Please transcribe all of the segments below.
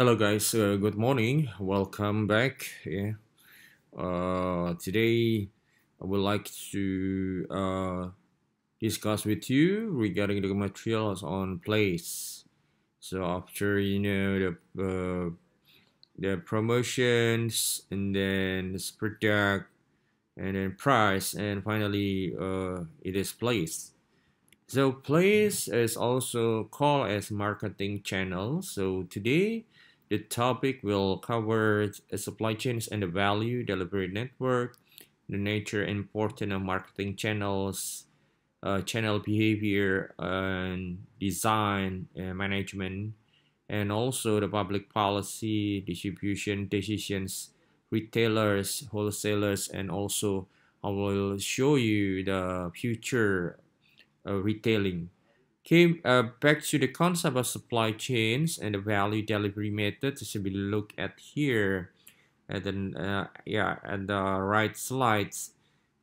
Hello guys, uh, good morning. Welcome back. Yeah. Uh, today I would like to uh, discuss with you regarding the materials on place. So after you know the uh, the promotions and then this product and then price and finally uh, it is place. So place is also called as marketing channel. So today the topic will cover supply chains and the value delivery network, the nature and importance of marketing channels, uh, channel behavior and design and management, and also the public policy, distribution decisions, retailers, wholesalers, and also I will show you the future uh, retailing Okay, uh, back to the concept of supply chains and the value delivery methods should be look at here. And then, uh, yeah, and the right slides.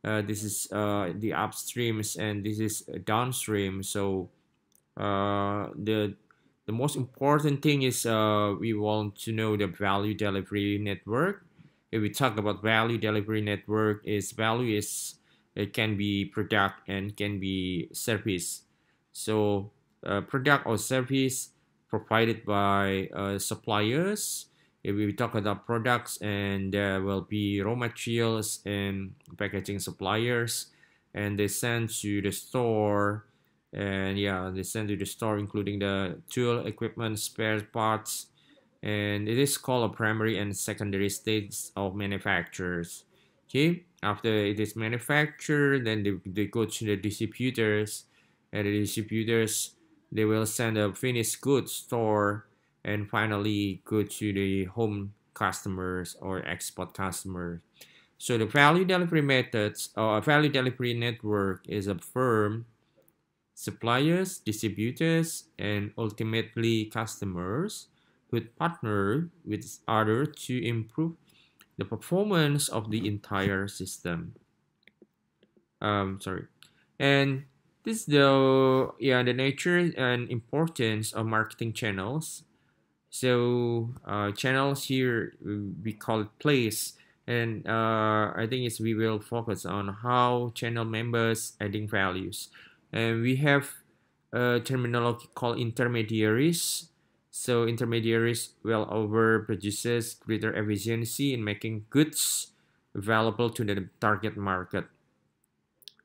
Uh, this is uh, the upstreams and this is downstream. So uh, the the most important thing is uh, we want to know the value delivery network. If we talk about value delivery network, is value is it can be product and can be service so uh, product or service provided by uh, suppliers. If we talk about products and there will be raw materials and packaging suppliers and they send to the store. And yeah they send to the store including the tool equipment spare parts. And it is called a primary and secondary states of manufacturers. Okay after it is manufactured then they, they go to the distributors and the distributors they will send a finished goods store and finally go to the home customers or export customers. So the value delivery methods or value delivery network is a firm, suppliers, distributors, and ultimately customers who partner with others to improve the performance of the entire system. Um, sorry. And this is the yeah the nature and importance of marketing channels. So uh, channels here we call it place, and uh, I think it's we will focus on how channel members adding values, and we have a terminology called intermediaries. So intermediaries will over produces greater efficiency in making goods available to the target market.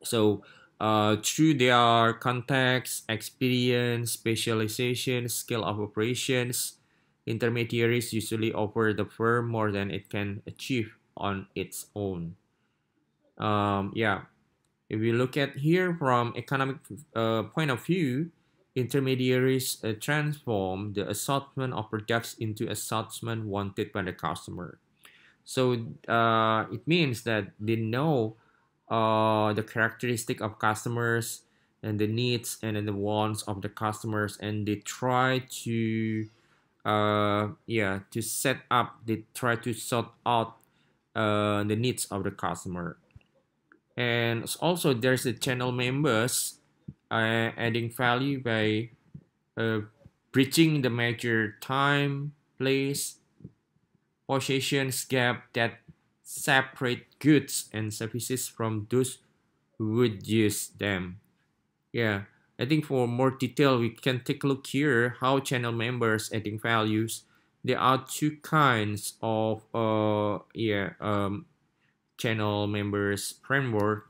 So uh, through their contacts, experience, specialization, scale of operations, intermediaries usually offer the firm more than it can achieve on its own. Um, yeah, if we look at here from economic uh, point of view, intermediaries uh, transform the assortment of products into assortment wanted by the customer. So uh, it means that they know uh, the characteristic of customers and the needs and the wants of the customers. And they try to uh, yeah to set up they try to sort out uh, the needs of the customer. And also there's the channel members uh, adding value by uh, bridging the major time place possession gap that separate goods and services from those who would use them. Yeah, I think for more detail, we can take a look here how channel members adding values. There are two kinds of uh yeah um channel members framework.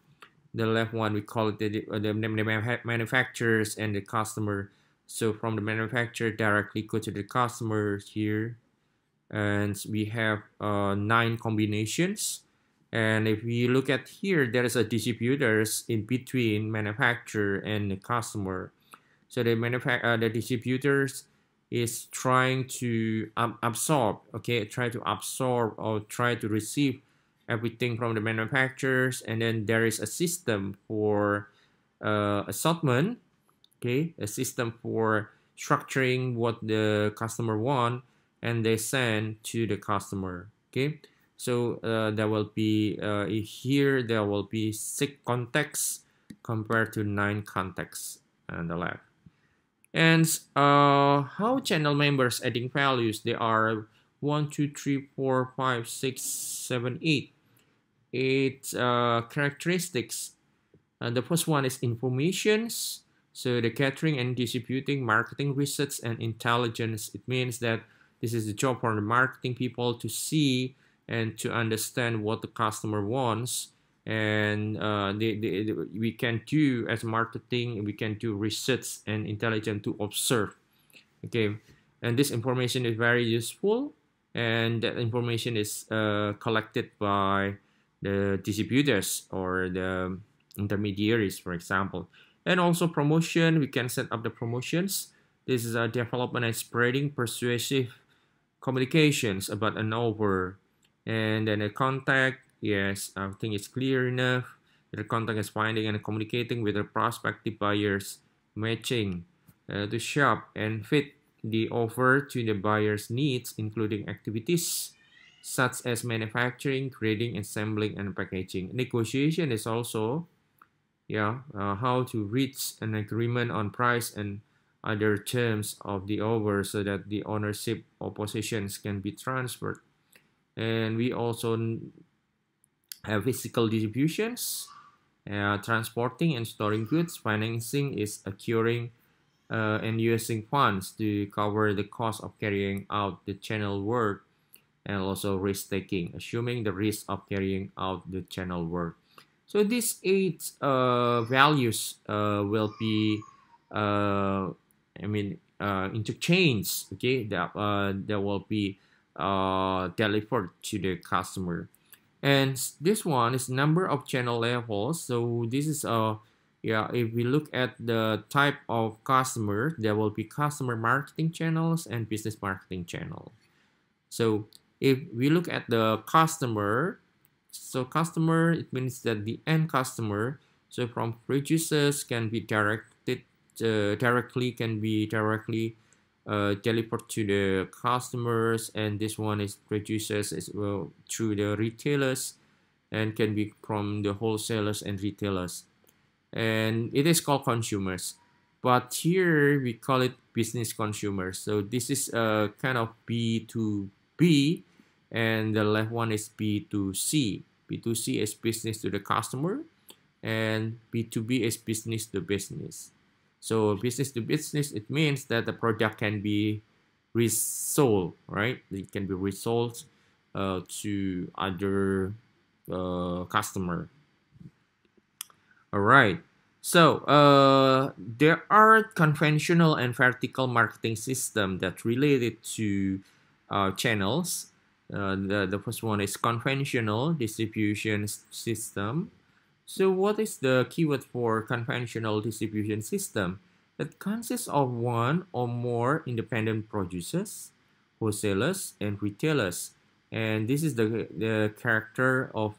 The left one we call it the, the, the manufacturers and the customer. So from the manufacturer directly go to the customer here and we have uh, nine combinations. And if we look at here there is a distributors in between manufacturer and the customer. So the manufacturer uh, the distributors is trying to absorb okay? Try to absorb or try to receive everything from the manufacturers. And then there is a system for uh, assortment okay? A system for structuring what the customer want and they send to the customer okay so uh, there will be uh, here there will be six contacts compared to nine contacts on the left And uh, how channel members adding values? they are one, two, three, four, five, six, seven, eight. Eight uh, characteristics. And the first one is informations. So the gathering and distributing, marketing research and intelligence. It means that this is the job for the marketing people to see and to understand what the customer wants. And uh, they, they, they, we can do as marketing we can do research and intelligence to observe. Okay? And this information is very useful. And that information is uh, collected by the distributors or the intermediaries for example. And also promotion we can set up the promotions. This is a development and spreading persuasive communications about an offer and then a contact yes i think it's clear enough the contact is finding and communicating with the prospective buyers matching uh, to shop and fit the offer to the buyer's needs including activities such as manufacturing grading assembling and packaging. Negotiation is also yeah uh, how to reach an agreement on price and other terms of the offer so that the ownership of possession can be transferred. And we also have physical distributions uh, transporting and storing goods. Financing is acquiring uh, and using funds to cover the cost of carrying out the channel work and also risk taking assuming the risk of carrying out the channel work. So these eight uh, values uh, will be uh, I mean uh, interchange okay that uh, that will be uh, delivered to the customer. And this one is number of channel levels. So this is a uh, yeah, if we look at the type of customer, there will be customer marketing channels and business marketing channel. So if we look at the customer, so customer, it means that the end customer, so from producers can be directed, uh, directly can be directly uh, delivered to the customers and this one is producers as well through the retailers and can be from the wholesalers and retailers. And it is called consumers but here we call it business consumers. So this is a kind of b2b and the left one is b2c b2c is business to the customer and b2b is business to business so business to business, it means that the product can be resold, right? It can be resold uh, to other uh, customer. All right. So uh, there are conventional and vertical marketing system that related to uh, channels. Uh, the, the first one is conventional distribution system. So what is the keyword for conventional distribution system? It consists of one or more independent producers, wholesalers, and retailers. And this is the, the character of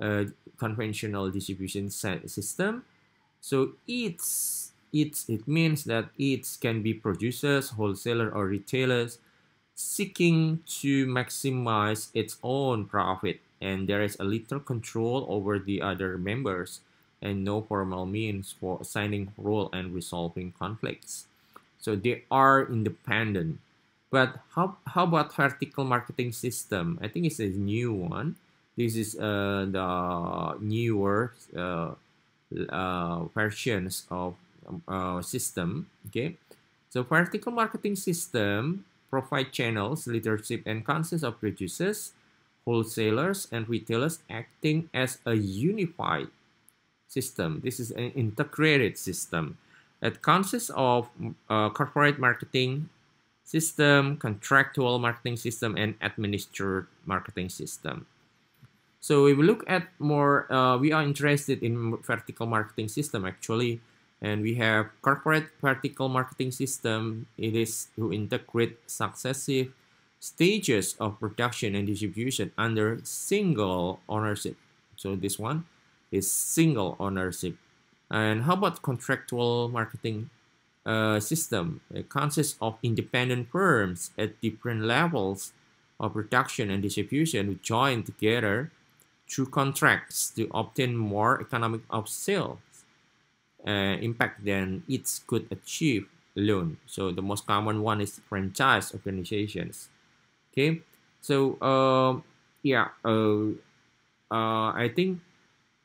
a conventional distribution system. So it's, it's, it means that it can be producers, wholesaler, or retailers seeking to maximize its own profit and there is a little control over the other members and no formal means for assigning role and resolving conflicts. So they are independent. But how, how about vertical marketing system? I think it's a new one. This is uh, the newer uh, uh, versions of uh, system. Okay, so vertical marketing system provide channels, leadership, and consists of producers, wholesalers and retailers acting as a unified system. This is an integrated system that consists of uh, corporate marketing system, contractual marketing system, and administered marketing system. So if we look at more, uh, we are interested in vertical marketing system actually, and we have corporate vertical marketing system. It is to integrate successive stages of production and distribution under single ownership. So this one is single ownership. And how about contractual marketing uh, system? It consists of independent firms at different levels of production and distribution who join together through contracts to obtain more economic of sales uh, impact than it could achieve alone. So the most common one is franchise organizations. Okay, so uh, yeah, uh, uh, I think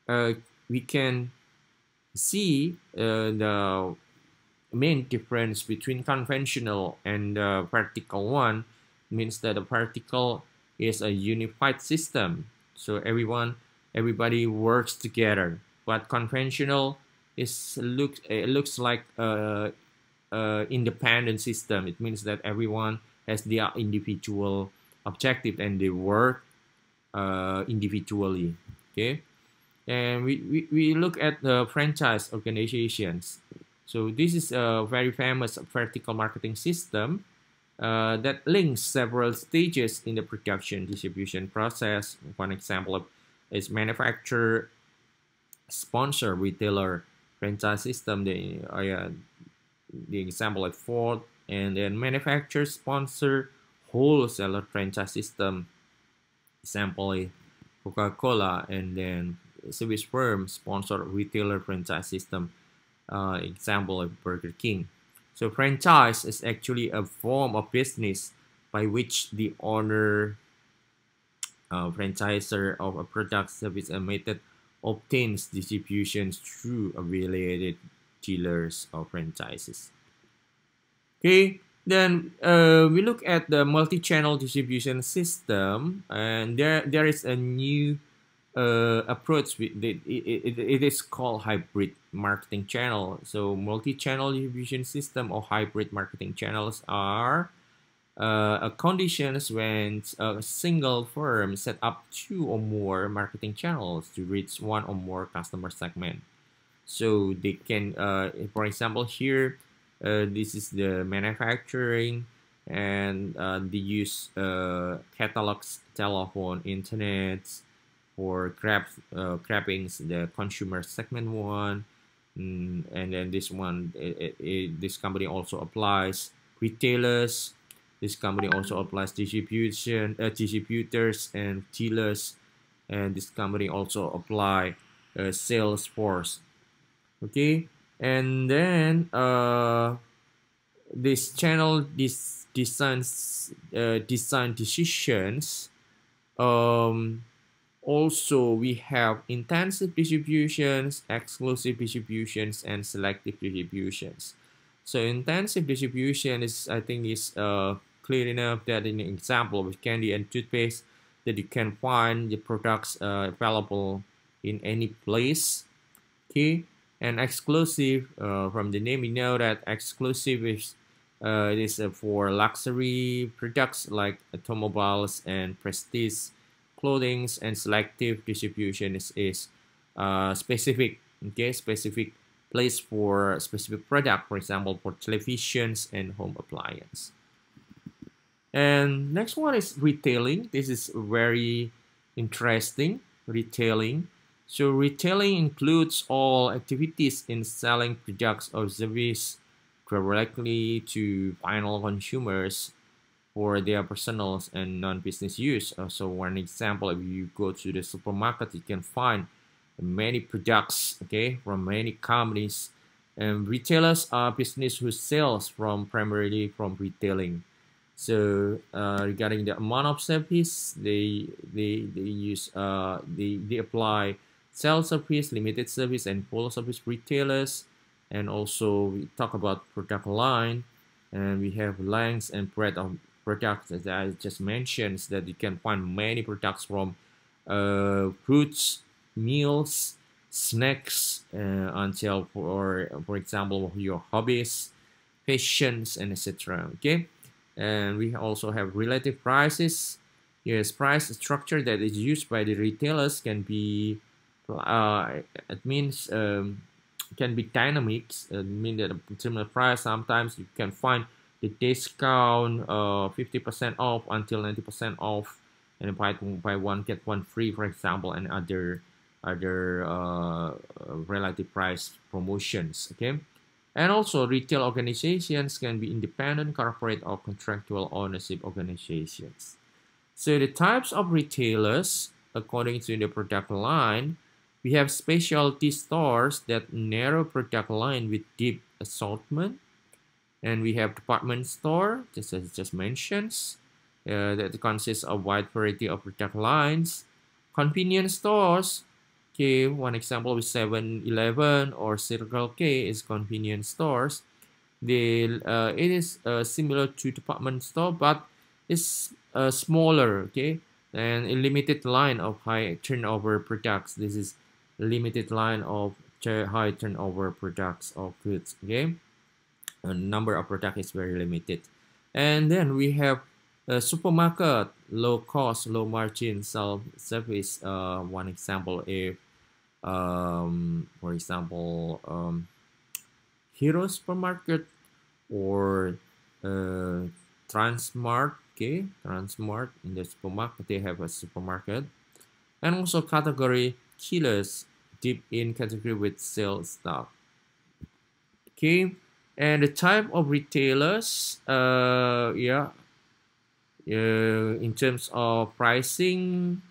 uh, we can see uh, the main difference between conventional and the practical one means that the practical is a unified system. So everyone everybody works together. But conventional is look it looks like a, a independent system. It means that everyone has their individual objective and they work uh, individually okay and we, we, we look at the franchise organizations so this is a very famous vertical marketing system uh, that links several stages in the production distribution process. One example is manufacturer, sponsor, retailer, franchise system. The, uh, the example of Ford, and then manufacturer, sponsor, wholesaler franchise system. Example Coca-Cola, and then service firm, sponsor, retailer franchise system. Uh, example of Burger King. So franchise is actually a form of business by which the owner, uh, franchisor of a product, service, or method obtains distributions through affiliated dealers or franchisees. Okay, then uh, we look at the multi-channel distribution system, and there there is a new uh, approach with it, it, it is called hybrid marketing channel. So multi-channel distribution system or hybrid marketing channels are uh, conditions when a single firm set up two or more marketing channels to reach one or more customer segment. So they can uh, for example here this is the manufacturing and uh, they use uh, catalogs telephone internet for grab uh, the consumer segment one. Mm, and then this one it, it, this company also applies retailers. This company also applies distribution uh, distributors and dealers. And this company also apply uh, sales force okay and then uh, this channel this designs uh, design decisions um, also, we have intensive distributions, exclusive distributions, and selective distributions. So intensive distribution is, I think, is uh, clear enough that in the example with candy and toothpaste, that you can find the products uh, available in any place. Okay, and exclusive, uh, from the name, we know that exclusive is uh, it is uh, for luxury products like automobiles and prestige clothing and selective distribution is, is uh, specific, okay, specific place for specific product, for example, for televisions and home appliance. And next one is retailing. This is very interesting, retailing. So retailing includes all activities in selling products or services directly to final consumers for their personal and non-business use. Uh, so one example, if you go to the supermarket, you can find many products, okay, from many companies. And retailers are business who sells from primarily from retailing. So uh, regarding the amount of service, they they they use uh they they apply self service, limited service, and full service retailers. And also we talk about product line, and we have length and breadth of products that I just mentioned that you can find many products from uh, fruits, meals, snacks uh, until for for example your hobbies, fashions and etc. Okay, and we also have relative prices. Yes, price structure that is used by the retailers can be uh, it means um, can be dynamic. It means that a similar price sometimes you can find the discount uh 50% off until 90% off and buy buy one get one free for example and other other uh, relative price promotions okay and also retail organizations can be independent corporate or contractual ownership organizations so the types of retailers according to the product line we have specialty stores that narrow product line with deep assortment And we have department store, just as just mentions, uh, that consists of wide variety of product lines. Convenience stores, okay, one example with 7-Eleven or Circle K is convenience stores. They, uh, it is uh, similar to department store, but it's uh, smaller, okay, and a limited line of high turnover products. This is limited line of high turnover products of goods, okay a number of product is very limited. And then we have a supermarket, low cost, low margin self service. Uh, one example, if um, for example, um, Hero Supermarket or uh, Transmart, okay, Transmart in the supermarket, they have a supermarket. And also category killers deep in category with sales stock. Okay, and the type of retailers uh yeah uh, in terms of pricing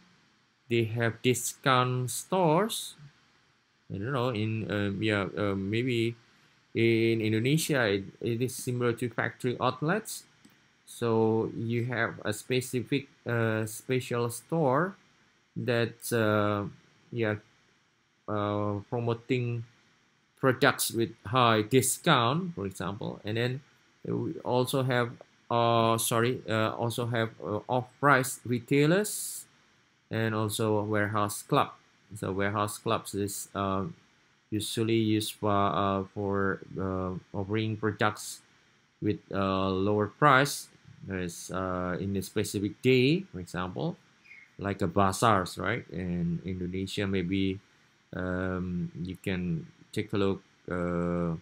they have discount stores i don't know in um, yeah uh, maybe in indonesia it, it is similar to factory outlets so you have a specific uh, special store that uh, yeah uh, promoting products with high discount, for example, and then we also have uh sorry uh, also have uh, off-price retailers and also warehouse club. So warehouse clubs is uh, usually used for uh, for uh, offering products with uh, lower price. There is in a specific day, for example, like a bazaars, right? In Indonesia, maybe um, you can take a look uh,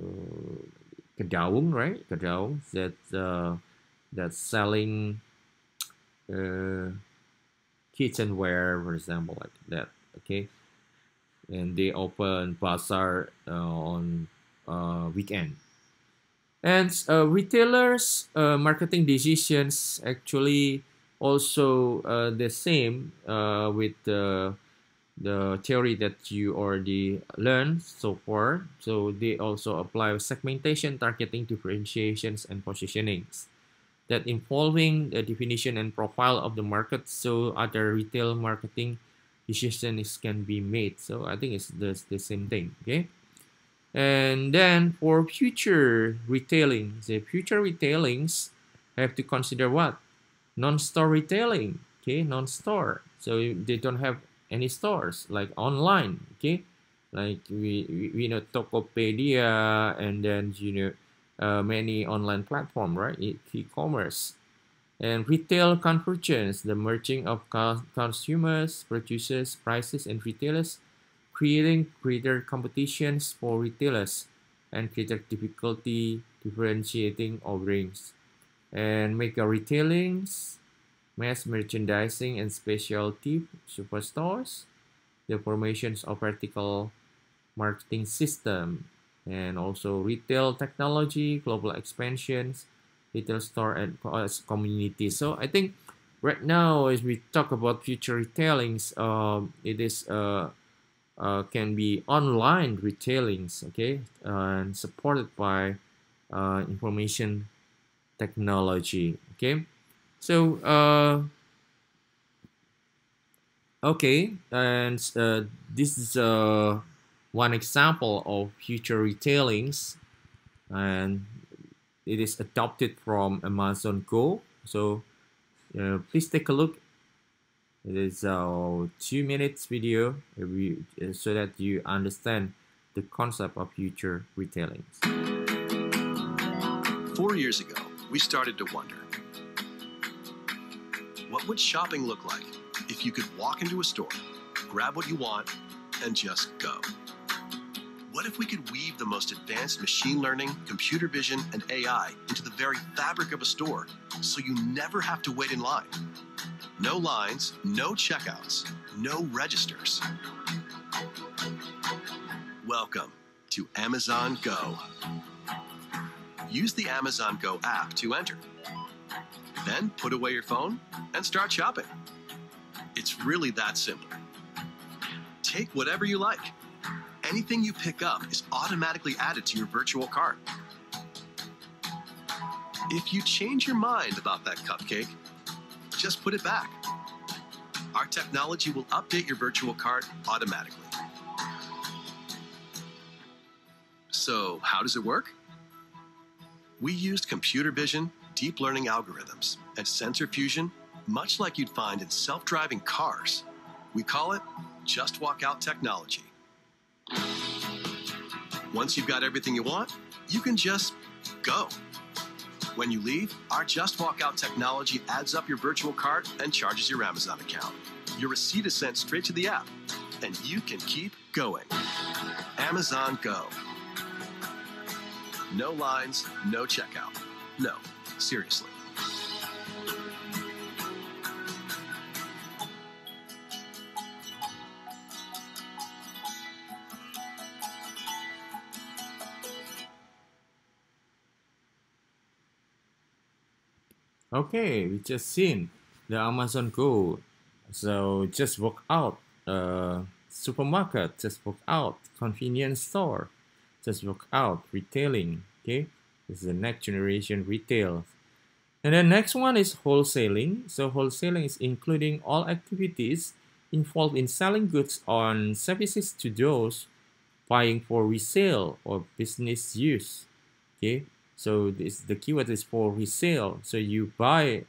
uh, right? Kedaung that uh, that's selling uh, kitchenware, for example, like that. Okay, and they open bazaar uh, on uh, weekend. And uh, retailers' uh, marketing decisions actually also uh, the same uh, with the the theory that you already learned so far. So they also apply segmentation, targeting, differentiations, and positionings that involving the definition and profile of the market so other retail marketing decisions can be made. So I think it's the, the same thing, okay? And then for future retailing, the future retailings have to consider what? Non-store retailing, okay? Non-store. So they don't have any stores like online okay like we, we, we know tokopedia and then you know uh, many online platform right e-commerce and retail convergence the merging of consumers producers prices and retailers creating greater competitions for retailers and greater difficulty differentiating offerings and mega retailings mass merchandising and specialty superstores, the formations of vertical marketing system, and also retail technology, global expansions, retail store and community. So I think right now as we talk about future retailings, um, it is uh, uh, can be online retailings, okay, uh, and supported by uh, information technology, okay. So, uh, okay, and uh, this is uh, one example of future retailings, and it is adopted from Amazon Go. So, uh, please take a look. It is a two minutes video uh, so that you understand the concept of future retailings. Four years ago, we started to wonder what would shopping look like if you could walk into a store, grab what you want, and just go? What if we could weave the most advanced machine learning, computer vision, and AI into the very fabric of a store so you never have to wait in line? No lines, no checkouts, no registers. Welcome to Amazon Go. Use the Amazon Go app to enter then put away your phone and start shopping. It's really that simple. Take whatever you like. Anything you pick up is automatically added to your virtual cart. If you change your mind about that cupcake, just put it back. Our technology will update your virtual cart automatically. So, how does it work? We used computer vision, deep learning algorithms, and sensor fusion, much like you'd find in self driving cars. We call it Just Walk Out technology. Once you've got everything you want, you can just go. When you leave, our Just Walk Out technology adds up your virtual cart and charges your Amazon account. Your receipt is sent straight to the app, and you can keep going. Amazon Go. No lines, no checkout. No, seriously. Okay, we just seen the Amazon Go. So just walk out. Uh, supermarket, just walk out. Convenience store, just walk out. Retailing. Okay, this is the next generation retail. And then next one is wholesaling. So wholesaling is including all activities involved in selling goods on services to those buying for resale or business use. Okay, so this the keyword is for resale. So you buy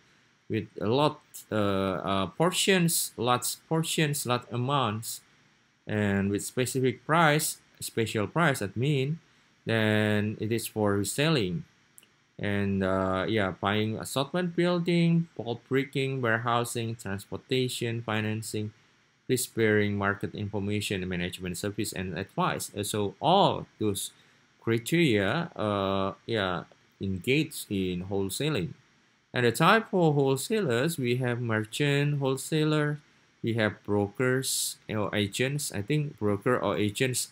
with a lot uh, uh, portions, lots portions, lot amounts, and with specific price, special price. Mean then it is for reselling. And uh, yeah, buying assortment building, bulk breaking, warehousing, transportation, financing, bearing, market information, management service, and advice. So all those criteria, uh, yeah, engaged in wholesaling. And the type of wholesalers, we have merchant wholesaler, we have brokers or agents. I think broker or agents,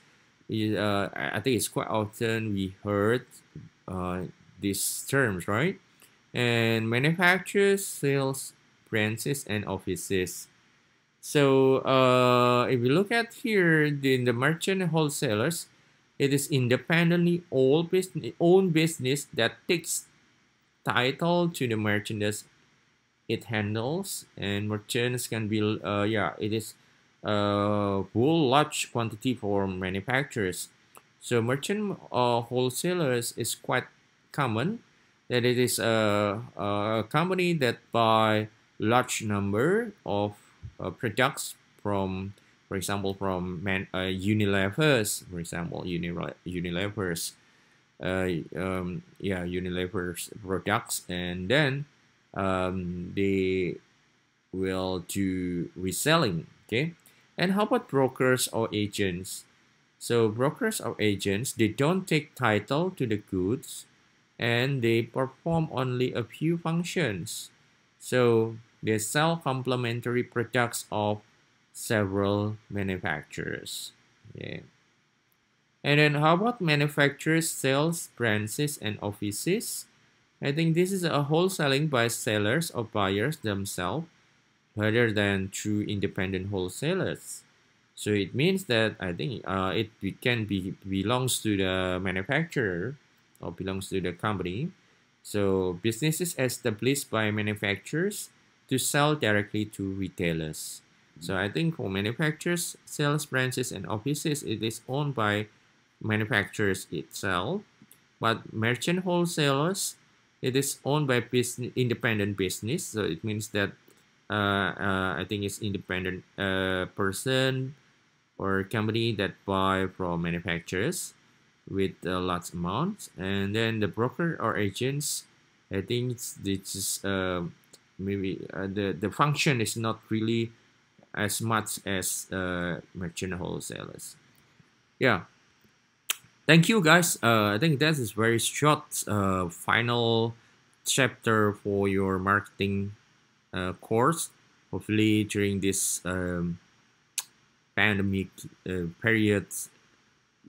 uh, I think it's quite often we heard uh, these terms, right? And manufacturers, sales, branches, and offices. So uh, if we look at here, in the merchant wholesalers, it is independently owned business, owned business that takes title to the merchandise it handles, and merchants can be uh, yeah it is uh full large quantity for manufacturers. So merchant uh, wholesalers is quite common that it is a, a company that buy large number of uh, products from for example, from man, uh, Unilever's, for example, Unilever's, uh, um, yeah, Unilever's products, and then um, they will do reselling. Okay, and how about brokers or agents? So brokers or agents, they don't take title to the goods, and they perform only a few functions. So they sell complementary products of several manufacturers. Yeah. And then how about manufacturers, sales, branches, and offices? I think this is a wholesaling by sellers or buyers themselves rather than through independent wholesalers. So it means that I think uh, it can be belongs to the manufacturer or belongs to the company. So businesses established by manufacturers to sell directly to retailers. So I think for manufacturers, sales branches, and offices, it is owned by manufacturers itself. But merchant wholesalers, it is owned by business, independent business. So it means that I think it's independent uh, person or company that buy from manufacturers with a large amount. And then the broker or agents, I think it's, it's uh, maybe uh, the, the function is not really as much as uh, merchant wholesalers. Yeah. Thank you guys. Uh, I think that is very short uh, final chapter for your marketing uh, course. Hopefully during this um, pandemic uh, period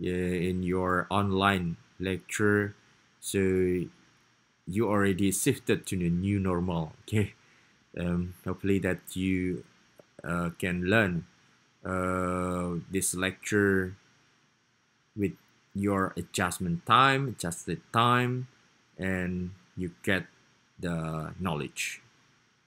uh, in your online lecture, so you already shifted to the new normal. Okay. Um, hopefully that you uh, can learn uh, this lecture with your adjustment time, adjusted time, and you get the knowledge.